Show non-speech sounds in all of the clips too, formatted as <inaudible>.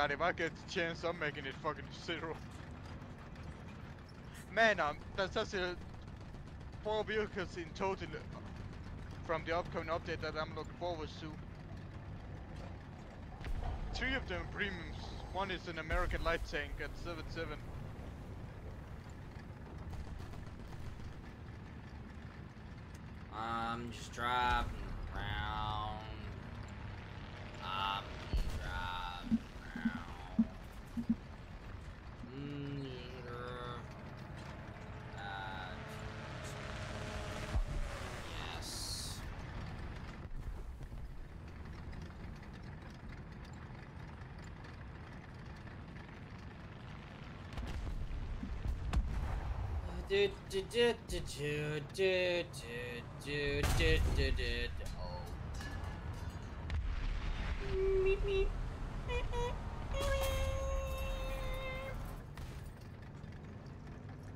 god, if I get the chance, I'm making it fucking zero. Man, um, that's just a four vehicles in total uh, from the upcoming update that I'm looking forward to. Three of them premiums. One is an American light tank at 7.7. I'm just driving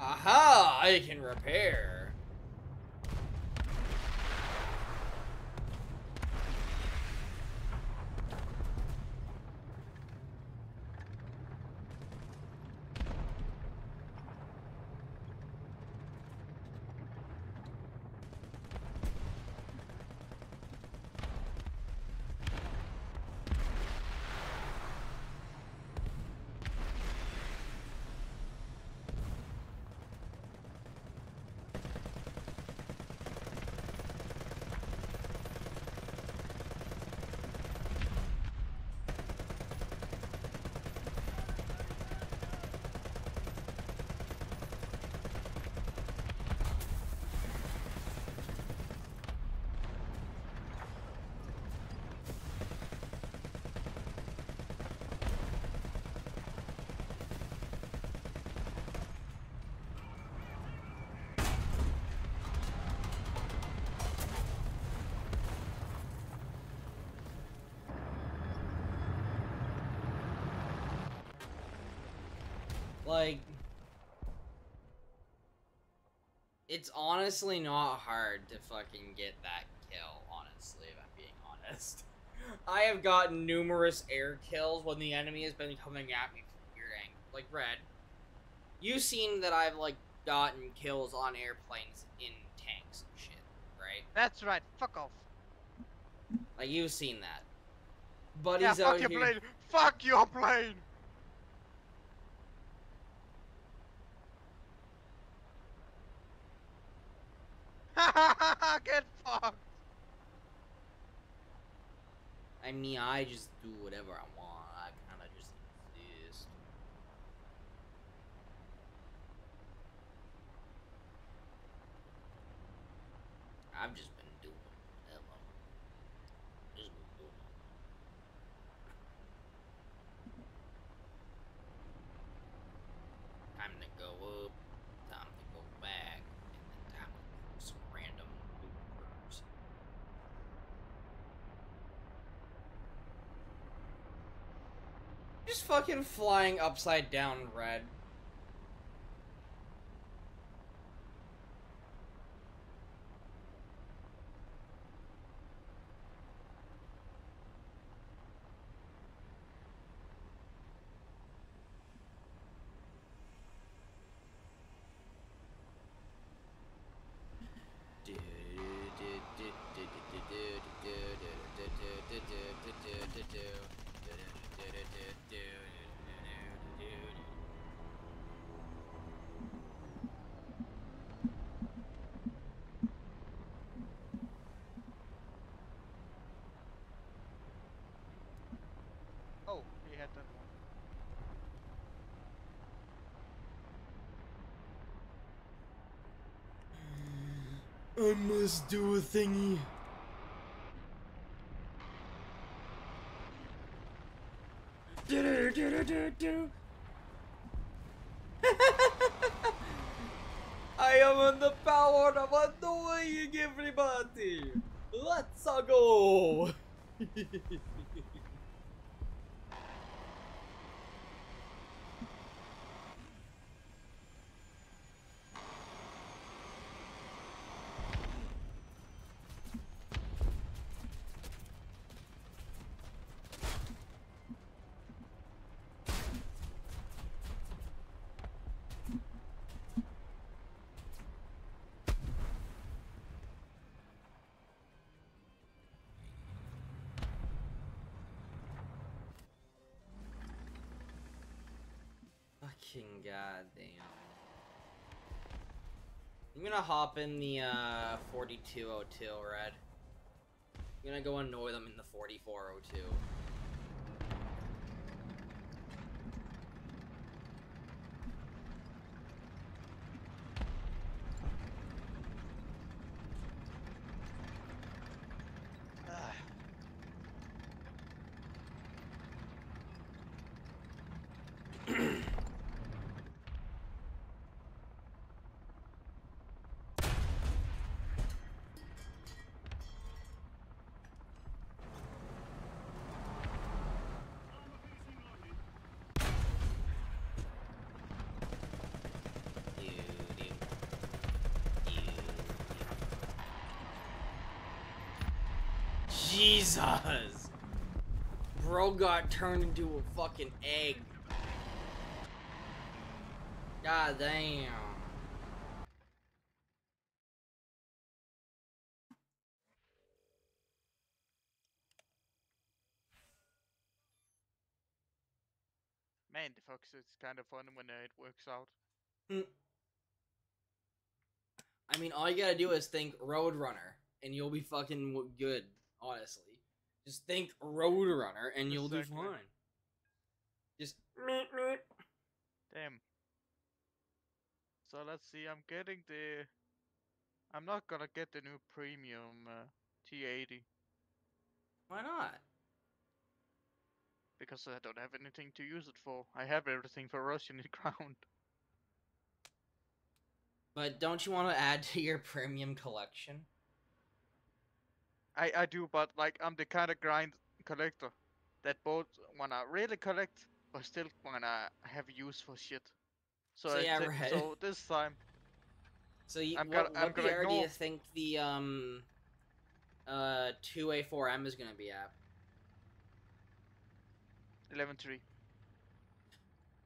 Aha! I can repair. Like, it's honestly not hard to fucking get that kill, honestly, if I'm being honest. <laughs> I have gotten numerous air kills when the enemy has been coming at me from your angle. Like, Red, you've seen that I've, like, gotten kills on airplanes in tanks and shit, right? That's right, fuck off. Like, you've seen that. Buddies yeah, fuck out your here. plane! Fuck your plane! <laughs> Get fucked! I mean, I just do whatever I want. I kind of just exist. I've just been doing whatever. Just been doing. Time to go up, time to go back, and then time to do some random maneuvers. Just fucking flying upside down, red. Oh, we had that one. I must do a thingy. <laughs> I am on the power of annoying everybody. Let's go. <laughs> Fucking goddamn. I'm gonna hop in the uh 4202 red. I'm gonna go annoy them in the 4402. Ah. Jesus! Bro got turned into a fucking egg. God damn. Man, the fox is kind of fun when it works out. Hmm. I mean, all you gotta do is think Roadrunner, and you'll be fucking good, honestly. Just think Roadrunner, and you'll do fine. Just. Damn. So let's see, I'm getting the... I'm not gonna get the new premium uh, T80 Why not? because I don't have anything to use it for. I have everything for Russian <laughs> ground. But don't you want to add to your premium collection? I, I do, but like I'm the kind of grind collector that both wanna really collect but still wanna have use for shit. So, So yeah, thi- right. so this time <laughs> So you, I'm what, gonna- I'm what BR do you think the um uh 2A4M is gonna be at? 11.3.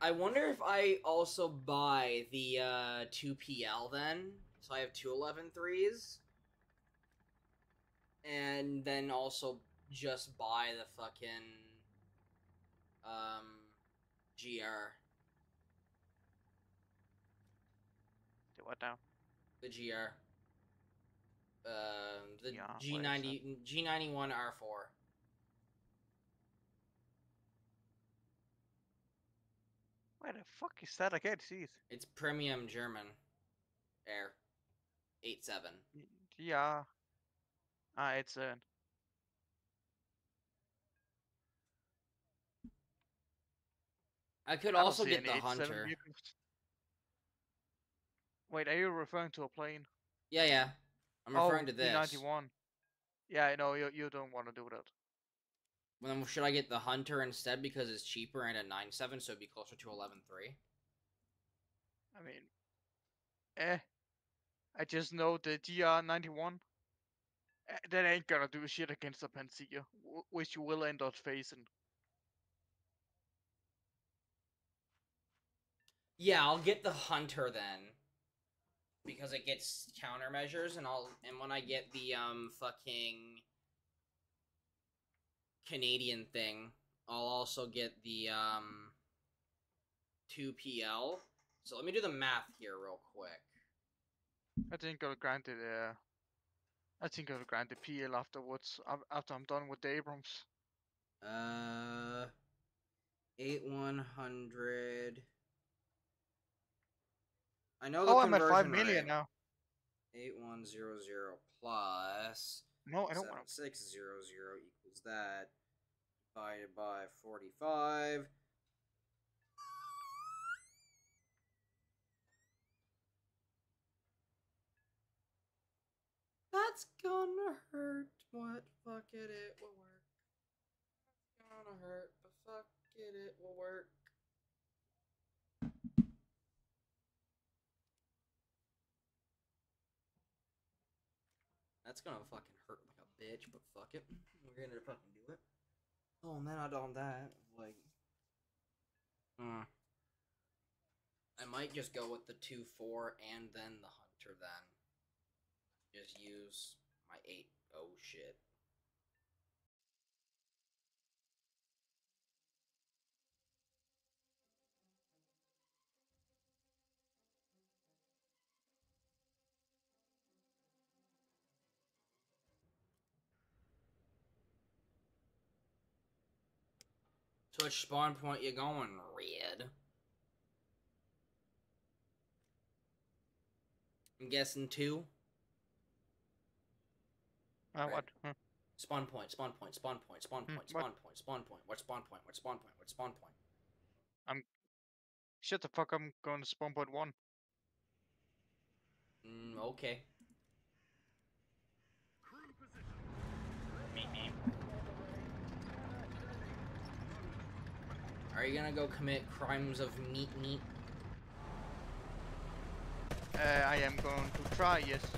I wonder if I also buy the uh 2PL then, so I have two 11.3s, and then also just buy the fucking um GR, Do what now? the GR, um the Yeah, what is that? G90 G91 R4. Where the fuck is that? I can't see it. It's premium German air. Eight seven. Yeah. Ah, it's uh, I could I also get the Hunter. Wait, are you referring to a plane? Yeah, yeah. I'm oh, referring to this. P91. Yeah, I know you you don't want to do that. Then should I get the Hunter instead because it's cheaper and at nine seven, so it'd be closer to eleven three? I mean, eh. I just know the GR91. Eh, That ain't gonna do shit against the Panzer, which you will end up facing. Yeah, I'll get the Hunter then. Because it gets countermeasures and I'll and when I get the um fucking Canadian thing, I'll also get the um 2PL. So let me do the math here real quick. I think I'll grant it. Uh, I think I'll grant the appeal afterwards, after I'm done with the Abrams. Uh, 8100. I know the Oh, I'm at 5 million rate. now. 8100 plus. No, I don't want 600 equals that. Divided by 45. That's gonna hurt. What? Fuck it, it will work. It's gonna hurt, but fuck it, it will work. That's gonna fucking hurt like a bitch, but fuck it. We're gonna fucking do it. Oh, and then I done that. Like, uh, I might just go with the 2 4 and then the Hunter then just use my 8 oh shit. To which spawn point you going, red? I'm guessing two. Uh, Right. what? Huh. Spawn point, spawn point, spawn point, spawn Hmm, point, what? spawn point, spawn point. What spawn point? What spawn point? What spawn point? I'm. Shut the fuck I'm going to spawn point one. Mm, okay. Meep, meep. Are you gonna go commit crimes of meat meat? Uh, I am going to try, yes.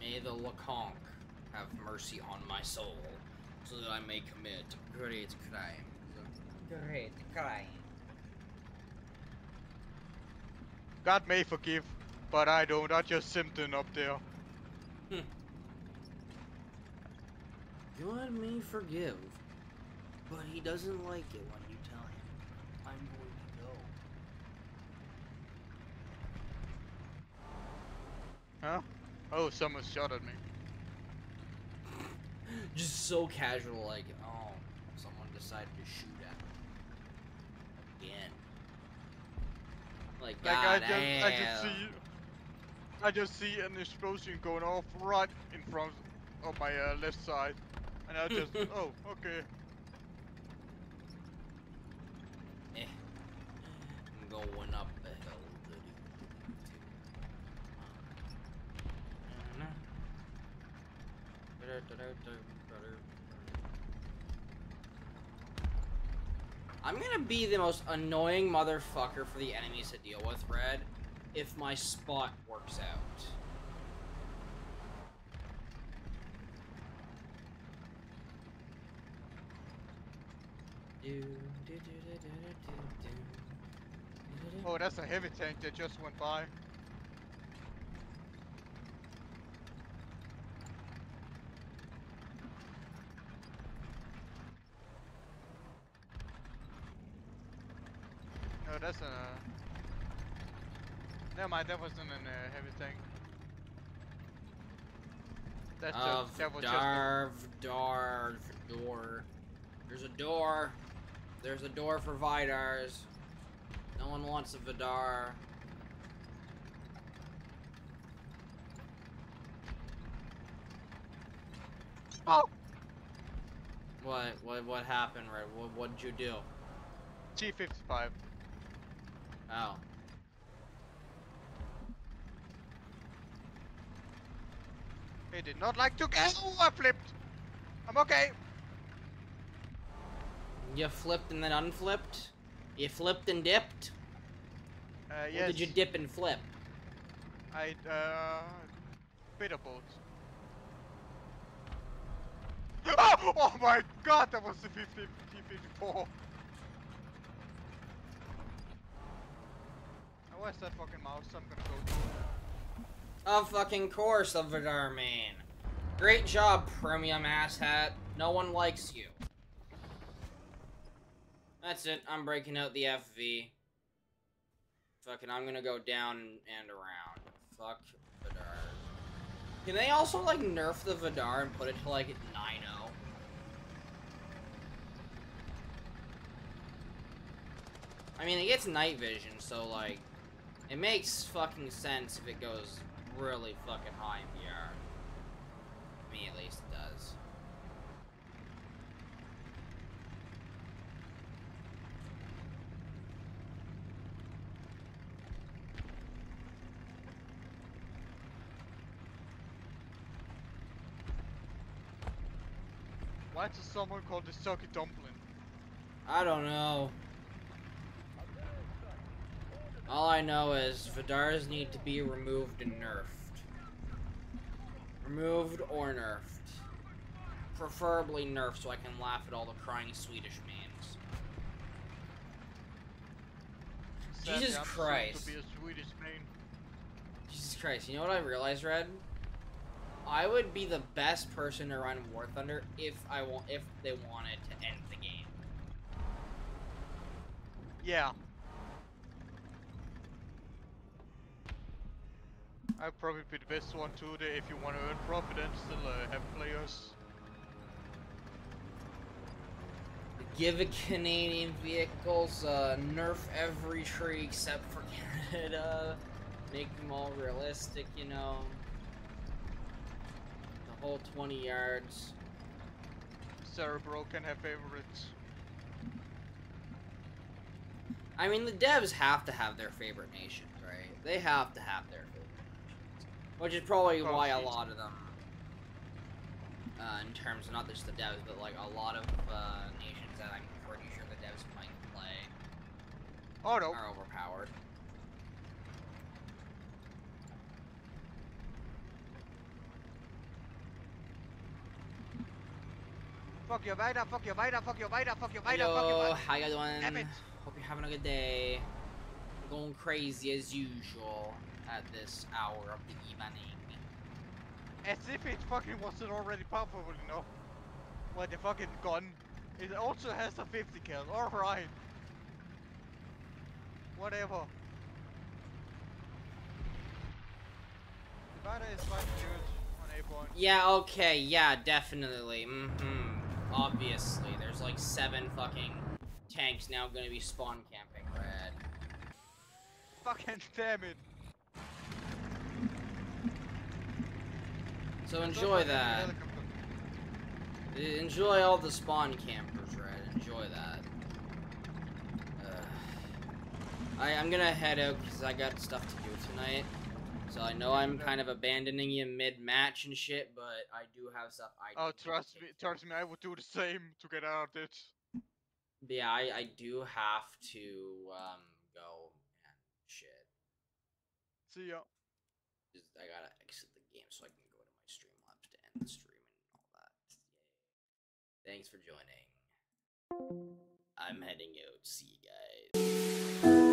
May the Laconque have mercy on my soul, so that I may commit great crime. Great crime. God may forgive, but I don't. I just simping up there. Hmm. God may forgive, but he doesn't like it when you tell him, I'm going to go. Huh? Oh, someone shot at me. Just so casual, like, oh, someone decided to shoot at me. Again. Like, Like I God just, I just see, I just see an explosion going off right in front of my uh, left side, and I just, <laughs> oh, okay. Eh. I'm going up the hill. I'm gonna be the most annoying motherfucker for the enemies to deal with, Red, if my spot works out. Oh, that's a heavy tank that just went by. No, that's a. Never mind, that wasn't a uh, heavy tank. That's Of just, that was just. a- Darv, Darv, door. There's a door. There's a door for Vidars. No one wants a Vidar. Oh! What? What? What happened, Red? What? What did you do? G55. Oh. Did not like to go. Oh, I flipped. I'm okay. You flipped and then unflipped. You flipped and dipped. Uh, Or did you dip and flip? I uh, bit of both. Oh, <gasps> oh my god, that was the 50, T54. Now, Where's that fucking mouse? I'm gonna go to. Of fucking course, the Vidar main. Great job, premium asshat. No one likes you. That's it. I'm breaking out the FV. Fucking, I'm gonna go down and around. Fuck Vidar. Can they also, like, nerf the Vidar and put it to, like, 9-0? I mean, it gets night vision, so, like, it makes fucking sense if it goes really fucking high in BR. Me, at least, it does. Why is there someone called the Sucky Dumpling? I don't know. All I know is Vidars need to be removed and nerfed. Removed or nerfed. Preferably nerfed so I can laugh at all the crying Swedish memes. Sadly, Jesus I'm Christ. To be a Swedish main. Jesus Christ, you know what I realized, Red? I would be the best person to run War Thunder if I want if they wanted to end the game. Yeah. I'd probably be the best one too there if you want to earn profit and still uh, have players. Give a Canadian vehicles, uh, nerf every tree except for <laughs> Canada. Make them all realistic, you know. The whole 20 yards. Cerebro can have favorites. I mean, the devs have to have their favorite nations, right? They have to have their favorite. Which is probably why a lot of them, uh, in terms of not just the devs, but like a lot of uh, nations that I'm pretty sure the devs might play Oh no. are overpowered. Fuck you, weiter, fuck you, weiter, fuck you, weiter, fuck you, weiter, fuck you, Hello, weiter. how you doing? Hope you're having a good day. Going crazy as usual at this hour of the evening. As if it fucking wasn't already powerful enough. Like the fucking gun. It also has a 50 cal. Alright. Whatever. Is quite good on. Yeah, okay, yeah, definitely. Mm-hmm. Obviously, there's like seven fucking tanks now gonna be spawn camping red. Fucking damn it. So enjoy that. Enjoy all the spawn campers, red. Enjoy that. Ugh. I, I'm gonna head out because I got stuff to do tonight. So I know I'm kind of abandoning you mid-match and shit, but I do have stuff I Oh, trust me, trust me, I would do the same to get out of it. But yeah, I, I do have to um go and shit. See ya. Just, I gotta exit the game so I can go to my Streamlabs to end the stream and all that. Yay. Thanks for joining. I'm heading out. See you guys.